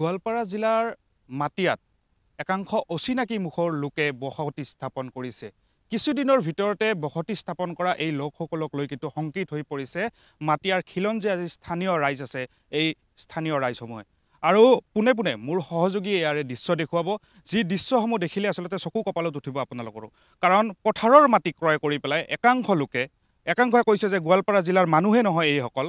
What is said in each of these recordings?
গোৱালপাৰা জিলাৰ মাটিয়াত একাংশ অচিনাকি মুখৰ লোকে বসতি স্থাপন কৰিছে। কিছুদিনৰ ভিতৰতে বসতি স্থাপন কৰা এই লোকসকলক লৈ কিন্তু শংকিত হৈ পৰিছে। মাটিয়াৰ খিলঞ্জীয়া যি স্থানীয় ৰাইজ আছে এই স্থানীয় ৰাইজসমূহে। আৰু পোনে পোনে মোৰ সহযোগীয়ে ইয়াৰে দৃশ্য দেখুৱাব যি দৃশ্যসমূহ দেখিলে আচলতে চকু কপালত উঠিব আপোনালোকৰো। কাৰণ পথাৰৰ মাটি ক্ৰয় কৰি পেলাই একাংশ লোকে একাংশই কৈছে যে গোৱালপাৰা জিলাৰ মানুহে নহয় এইসকল।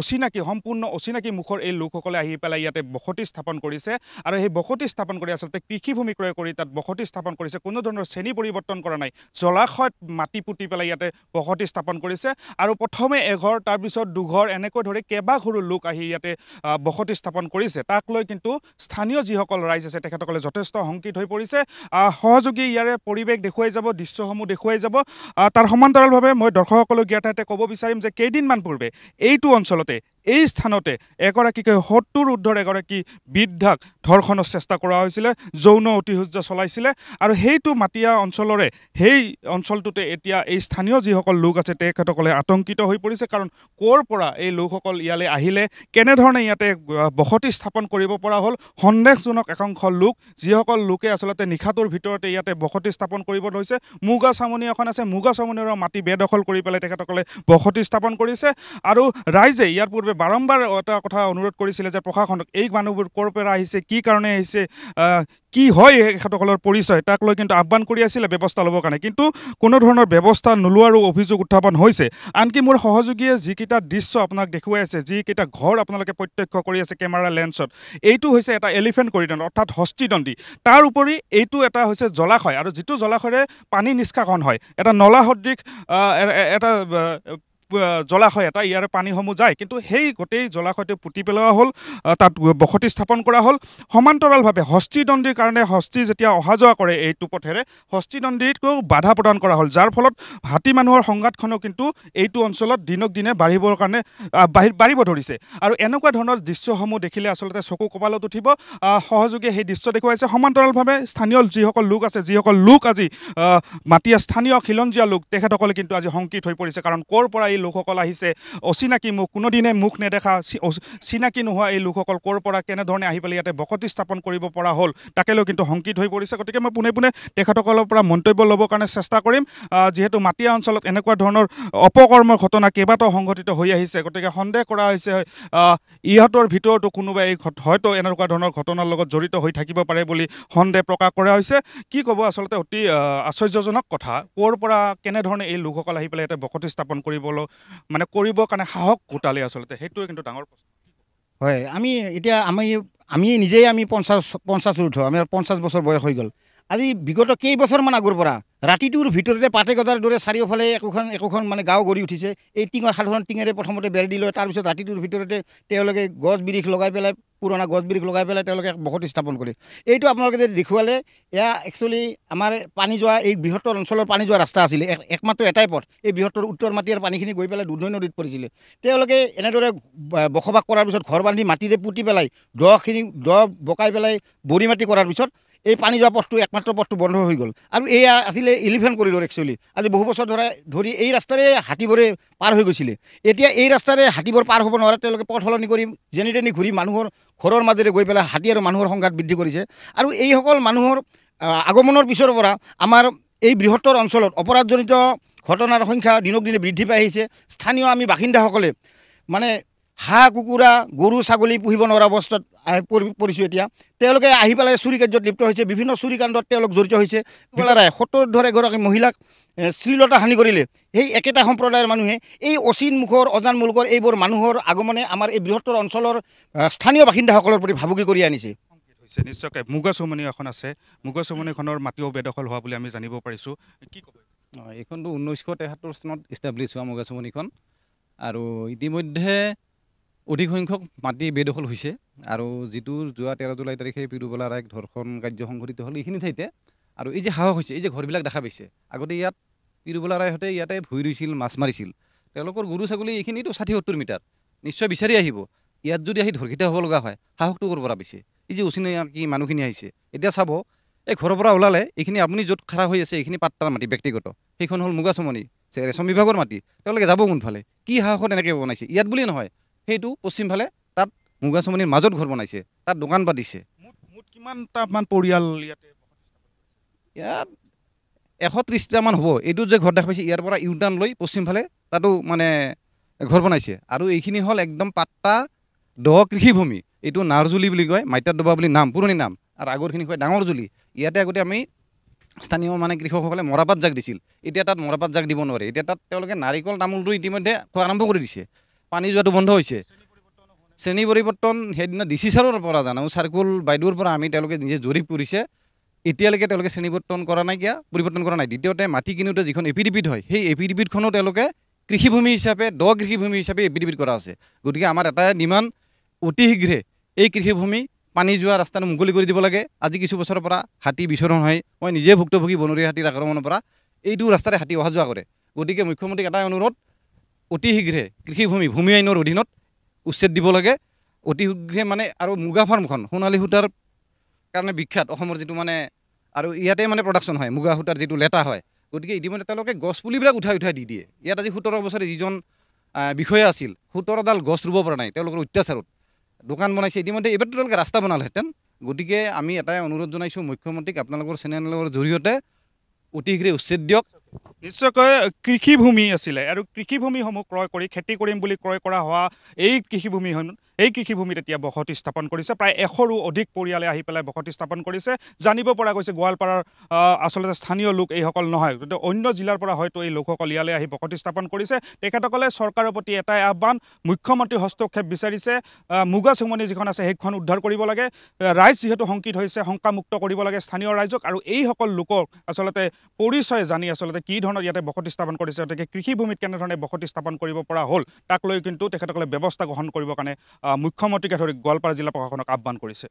অচিনাকি সম্পূৰ্ণ অচিনাকি মুখৰ এই লোকসকলে আহি পেলাই ইয়াতে বসতি স্থাপন কৰিছে। আৰু সেই বসতি স্থাপন কৰি আচলতে কৃষিভূমি ক্ৰয় কৰি তাত বসতি স্থাপন কৰিছে। কোনো ধৰণৰ শ্ৰেণী পৰিৱৰ্তন কৰা নাই। জলাশয়ত মাটি পুতি পেলাই ইয়াতে বসতি স্থাপন কৰিছে। আৰু প্ৰথমে এঘৰ তাৰপিছত দুঘৰ এনেকৈ ধৰি কেইবাঘৰো লোক আহি ইয়াতে বসতি স্থাপন কৰিছে। তাক লৈ কিন্তু স্থানীয় যিসকল ৰাইজ আছে তেখেতসকলে যথেষ্ট শংকিত হৈ পৰিছে। সহযোগী ইয়াৰে পৰিৱেশ দেখুৱাই যাব দৃশ্যসমূহ দেখুৱাই যাব। তাৰ সমান্তৰালভাৱে মই দৰ্শকসকলক ইয়াৰ ঠাইতে ক'ব বিচাৰিম যে কেইদিনমান পূৰ্বে এইটো অঞ্চলতে এই স্থানতে এগৰাকীকৈ সত্তৰ ঊৰ্ধৰ এগৰাকী বৃদ্ধাক ধৰ্ষণৰ চেষ্টা কৰা হৈছিলে যৌন অতিসূৰ্য চলাইছিলে আৰু সেইটো মাটিয়া অঞ্চলৰে সেই অঞ্চলটোতে এতিয়া এই স্থানীয় যিসকল লোক আছে তেখেতসকলে আতংকিত হৈ পৰিছে। কাৰণ ক'ৰ পৰা এই লোকসকল ইয়ালৈ আহিলে কেনেধৰণে ইয়াতে বসতি স্থাপন কৰিব পৰা হ'ল সন্দেহজনক একাংশ লোক যিসকল লোকে আচলতে নিশাটোৰ ভিতৰতে ইয়াতে বসতি স্থাপন কৰিব ধৰিছে। মুগা চামনি এখন আছে মুগা চামনিৰ মাটি বেদখল কৰি পেলাই তেখেতসকলে বসতি স্থাপন কৰিছে। আৰু ৰাইজে ইয়াৰ পূৰ্বে বাৰম্বাৰ এটা কথা অনুৰোধ কৰিছিলে যে প্ৰশাসনক এই মানুহবোৰ ক'ৰ পৰা আহিছে কি কাৰণে আহিছে আহ, কি হয় এখেতসকলৰ পৰিচয় তাক লৈ কিন্তু আহ্বান কৰি আছিলে ব্যৱস্থা ল'বৰ কাৰণে। কিন্তু কোনো ধৰণৰ ব্যৱস্থা নোলোৱাৰো অভিযোগ উত্থাপন হৈছে। আনকি মোৰ সহযোগীয়ে যিকেইটা দৃশ্য আপোনাক দেখুৱাই আছে যিকেইটা ঘৰ আপোনালোকে প্ৰত্যক্ষ কৰি আছে কেমেৰা লেন্সত এইটো হৈছে এটা এলিফেণ্ট কৰিডৰ অৰ্থাৎ হস্তিদণ্ডী। তাৰ উপৰি এইটো এটা হৈছে জলাশয় আৰু যিটো জলাশয়েৰে পানী নিষ্কাশন হয় এটা নলা সদৃশ এটা জলাশয় এটা ইয়াৰে পানীসমূহ যায়। কিন্তু সেই গোটেই জলাশয়টো পুতি পেলোৱা হ'ল তাত বসতি স্থাপন কৰা হ'ল। সমান্তৰালভাৱে হস্তিদণ্ডীৰ কাৰণে হস্তি যেতিয়া অহা যোৱা কৰে এইটো পথেৰে হস্তিদণ্ডীতকৈও বাধা প্ৰদান কৰা হ'ল। যাৰ ফলত হাতী মানুহৰ সংঘাতখনো কিন্তু এইটো অঞ্চলত দিনক দিনে বাঢ়িবৰ কাৰণে বাঢ়িব ধৰিছে। আৰু এনেকুৱা ধৰণৰ দৃশ্যসমূহ দেখিলে আচলতে চকু কপালত উঠিব। আহ, সহযোগীয়ে সেই দৃশ্য দেখুৱাইছে। সমান্তৰালভাৱে স্থানীয় যিসকল লোক আছে যিসকল লোক আজি মাটিয়া স্থানীয় খিলঞ্জীয়া লোক তেখেতসকলে কিন্তু আজি শংকিত হৈ পৰিছে। কাৰণ ক'ৰ পৰা এই লোকসকল আহিছে। অচিনাকি মুখ কোনোদিনে মুখ নেদেখা চিনাকি নোহোৱা এই লোকসকল ক'ৰ পৰা কেনেধৰণে আহি পেলাই ইয়াতে বসতি স্থাপন কৰিব পৰা হ'ল তাকে লৈ কিন্তু শংকিত হৈ পৰিছে। গতিকে মই পোনে পোনে তেখেতসকলৰ পৰা মন্তব্য ল'বৰ কাৰণে চেষ্টা কৰিম। যিহেতু মাটিয়া অঞ্চলত এনেকুৱা ধৰণৰ অপকৰ্মৰ ঘটনা কেইবাটাও সংঘটিত হৈ আহিছে। গতিকে সন্দেহ কৰা হৈছে ইহঁতৰ ভিতৰতো কোনোবাই এই হয়তো এনেকুৱা ধৰণৰ ঘটনাৰ লগত জড়িত হৈ থাকিব পাৰে বুলি সন্দেহ প্ৰকাশ কৰা হৈছে। কি ক'ব আচলতে অতি আশ্চৰ্যজনক কথা। ক'ৰ পৰা কেনেধৰণে এই লোকসকল আহি পেলাই ইয়াতে বসতি স্থাপন কৰিবলৈ মানে কৰিবৰ কাৰণে সাহস গোটালে আচলতে সেইটোৱে কিন্তু ডাঙৰ প্ৰশ্ন। হয় আমি এতিয়া আমি আমি নিজেই আমি পঞ্চাছ পঞ্চাছ ঊৰ্ধ আমাৰ পঞ্চাছ বছৰ বয়স হৈ গ'ল। আজি বিগত কেইবছৰমান আগৰ পৰা ৰাতিটোৰ ভিতৰতে পাতে গজাৰ দৰে চাৰিওফালে একোখন একোখন মানে গাঁও গঢ়ি উঠিছে। এই টিঙৰ সাধাৰণ টিঙেৰে প্ৰথমতে বেৰ দি লয় তাৰপিছত ৰাতিটোৰ ভিতৰতে তেওঁলোকে গছ বিৰিখ লগাই পেলাই পুৰণা গছ বিৰিখ লগাই পেলাই তেওঁলোকে বসতি স্থাপন কৰে। এইটো আপোনালোকে যদি দেখুৱালে এয়া একচুৱেলি আমাৰ পানী যোৱা এই বৃহত্তৰ অঞ্চলৰ পানী যোৱা ৰাস্তা আছিলে। এক- একমাত্ৰ এটাই পথ। এই বৃহত্তৰ উত্তৰ মাটিয়াৰ পানীখিনি গৈ পেলাই দুধনৈ নদীত পৰিছিলে। তেওঁলোকে এনেদৰে বসবাস কৰাৰ পিছত ঘৰ বান্ধি মাটিৰে পুতি পেলাই দখিনি দ বকাই পেলাই বৰি মাটি কৰাৰ পিছত এই পানী যোৱা পথটো একমাত্ৰ পথটো বন্ধ হৈ গ'ল। আৰু এয়া আছিলে ইলিফেণ্ট কৰিডৰ একচুৱেলি আজি বহু বছৰ ধৰা ধৰি এই ৰাস্তাৰে হাতীবোৰে পাৰ হৈ গৈছিলে। এতিয়া এই ৰাস্তাৰে হাতীবোৰ পাৰ হ'ব নোৱাৰে তেওঁলোকে পথ সলনি কৰি যেনি তেনি ঘূৰি মানুহৰ ঘৰৰ মাজেৰে গৈ পেলাই হাতী আৰু মানুহৰ সংঘাত বৃদ্ধি কৰিছে। আৰু এইসকল মানুহৰ আগমনৰ পিছৰ পৰা আমাৰ এই বৃহত্তৰ অঞ্চলত অপৰাধজনিত ঘটনাৰ সংখ্যা দিনক দিনে বৃদ্ধি পাই আহিছে। স্থানীয় আমি বাসিন্দাসকলে মানে হাঁহ কুকুৰা গৰু ছাগলী পুহিব নোৱাৰা অৱস্থাত পৰিছোঁ এতিয়া। তেওঁলোকে আহি পেলাই চুৰি কাৰ্যত লিপ্ত হৈছে বিভিন্ন চুৰি কাণ্ডত তেওঁলোক জড়িত হৈছে। পেলাই সত্তৰ ধৰ এগৰাকী মহিলাক শ্লীলতা হানি কৰিলে। সেই একেটা সম্প্ৰদায়ৰ মানুহে এই অচিন মুখৰ অজান মুলকৰ এইবোৰ মানুহৰ আগমনে আমাৰ এই বৃহত্তৰ অঞ্চলৰ স্থানীয় বাসিন্দাসকলৰ প্ৰতি ভাবুকি কৰি আনিছে। হৈছে নিশ্চয়কৈ। মুগা চুমনি এখন আছে। মুগা চুমনিখনৰ মাটিও বেদখল হোৱা বুলি আমি জানিব পাৰিছোঁ। কি ক'ব অঁ, এইখনতো ঊনৈছশ তেসত্তৰ চনত ইষ্টাব্লিছ হোৱা মুগাচুমনিখন আৰু ইতিমধ্যে অধিক সংখ্যক মাটি বেদখল হৈছে আৰু যিটো যোৱা তেৰ জুলাই তাৰিখে পিৰুবলাৰ এক ধৰ্ষণ কাৰ্য সংঘটিত হ'ল এইখিনি ঠাইতে। আৰু এই যে সাহস হৈছে এই যে ঘৰবিলাক দেখা পাইছে আগতে ইয়াত পিৰুবলা ৰায়হঁতে ইয়াতে ভুই ৰুইছিল মাছ মাৰিছিল। তেওঁলোকৰ গৰু ছাগলী এইখিনিতো ষাঠি সত্তৰ মিটাৰ। নিশ্চয় বিচাৰি আহিব। ইয়াত যদি আহি ধৰ্ষিত হ'ব লগা হয় সাহসটো ক'ৰ পৰা পাইছে? এই যে অচিনাকি মানুহখিনি আহিছে এতিয়া চাব এই ঘৰৰ পৰা ওলালে এইখিনি আপুনি য'ত খাৰা হৈ আছে এইখিনি পাত্তাৰ মাটি ব্যক্তিগত। সেইখন হ'ল মুগাচমনি ৰেচম বিভাগৰ মাটি। তেওঁলোকে যাব কোনফালে? কি সাহসত এনেকৈ বনাইছে? ইয়াত বুলিয়ে নহয় সেইটো পশ্চিমফালে তাত মুগা চমনিৰ মাজত ঘৰ বনাইছে তাত দোকান পাতিছে। কিমানটামান পৰিয়াল ইয়াতে ইয়াত এশ ত্ৰিছটামান হ'ব। এইটোত যে ঘৰ দেখা পাইছে ইয়াৰ পৰা ইউ টাৰ্ণ লৈ পশ্চিমফালে তাতো মানে ঘৰ বনাইছে। আৰু এইখিনি হ'ল একদম পাট্টা দ কৃষিভূমি এইটো নাৰজুলি বুলি কয় মাইতাৰ ডবা বুলি নাম পুৰণি নাম। আৰু আগৰখিনি কয় ডাঙৰজুলি ইয়াতে আগতে আমি স্থানীয় মানে কৃষকসকলে মৰাপাত জাক দিছিল। এতিয়া তাত মৰাপাত জাক দিব নোৱাৰে। এতিয়া তাত তেওঁলোকে নাৰিকল তামোলটো ইতিমধ্যে খোৱা আৰম্ভ কৰি দিছে। পানী যোৱাটো বন্ধ হৈছে। শ্ৰেণী পৰিৱৰ্তন সেইদিনা ডি চি ছাৰৰ পৰা জানো চাৰ্কুল বাইদেউৰ পৰা আমি তেওঁলোকে নিজে জৰীপ কৰিছে। এতিয়ালৈকে তেওঁলোকে শ্ৰেণীবৰ্তন কৰা নাইকিয়া পৰিৱৰ্তন কৰা নাই। দ্বিতীয়তে মাটি কিনোতে যিখন এপিডিপিড হয় সেই এপিডিপিডখনো তেওঁলোকে কৃষিভূমি হিচাপে দ কৃষিভূমি হিচাপে এপিডিপিড কৰা আছে। গতিকে আমাৰ এটাই ডিমাণ্ড অতি শীঘ্ৰে এই কৃষিভূমি পানী যোৱা ৰাস্তাটো মুকলি কৰি দিব লাগে। আজি কিছু বছৰৰ পৰা হাতী বিচৰণ হয়। মই নিজে ভুক্তভোগী বনৰীয়া হাতীৰ আক্ৰমণৰ পৰা এইটো ৰাস্তাৰে হাতী অহা যোৱা কৰে। গতিকে মুখ্যমন্ত্ৰীক এটাই অনুৰোধ অতি শীঘ্ৰে কৃষিভূমি ভূমি আইনৰ অধীনত উচ্ছেদ দিব লাগে। অতি শীঘ্ৰে মানে আৰু মুগা ফাৰ্মখন সোণালী সূতাৰ কাৰণে বিখ্যাত অসমৰ যিটো মানে আৰু ইয়াতে মানে প্ৰডাকশ্যন হয় মুগা সূতাৰ যিটো লেটা হয়। গতিকে ইতিমধ্যে তেওঁলোকে গছ পুলিবিলাক উঠাই উঠাই দি দিয়ে। ইয়াত আজি সোতৰ বছৰে যিজন বিষয়া আছিল সোতৰডাল গছ ৰুব পৰা নাই তেওঁলোকৰ অত্যাচাৰত। দোকান বনাইছে ইতিমধ্যে এইবাৰতো তেওঁলোকে ৰাস্তা বনালেহেঁতেন। গতিকে আমি এটাই অনুৰোধ জনাইছোঁ মুখ্যমন্ত্ৰীক আপোনালোকৰ চেনেলৰ জৰিয়তে অতি শীঘ্ৰে উচ্ছেদ দিয়ক। নিশ্চয়কৈ কৃষিভূমি আছিলে আৰু কৃষিভূমিসমূহ ক্ৰয় কৰি খেতি কৰিম বুলি ক্ৰয় কৰা হোৱা এই কৃষিভূমিখন এই কৃষিভূমিত এতিয়া বসতি স্থাপন কৰিছে। প্ৰায় এশৰো অধিক পৰিয়ালে আহি পেলাই বসতি স্থাপন কৰিছে। জানিব পৰা গৈছে গোৱালপাৰাৰ আচলতে স্থানীয় লোক এইসকল নহয়। গতিকে অন্য জিলাৰ পৰা হয়তো এই লোকসকল ইয়ালৈ আহি বসতি স্থাপন কৰিছে। তেখেতসকলে চৰকাৰৰ প্ৰতি এটাই আহ্বান মুখ্যমন্ত্ৰী হস্তক্ষেপ বিচাৰিছে। মুগা চুমনি যিখন আছে সেইখন উদ্ধাৰ কৰিব লাগে। ৰাইজ যিহেতু শংকিত হৈছে শংকামুক্ত কৰিব লাগে স্থানীয় ৰাইজক। আৰু এইসকল লোকক আচলতে পৰিচয় জানি আচলতে কি ধৰণৰ ইয়াতে বসতি স্থাপন কৰিছে গতিকে কৃষিভূমিত কেনেধৰণে বসতি স্থাপন কৰিব পৰা হ'ল তাক লৈ কিন্তু তেখেতসকলে ব্যৱস্থা গ্ৰহণ কৰিবৰ কাৰণে মুখ্যমন্ত্ৰীকে ধৰি গোৱালপাৰা জিলা প্ৰশাসনক আহ্বান কৰিছে।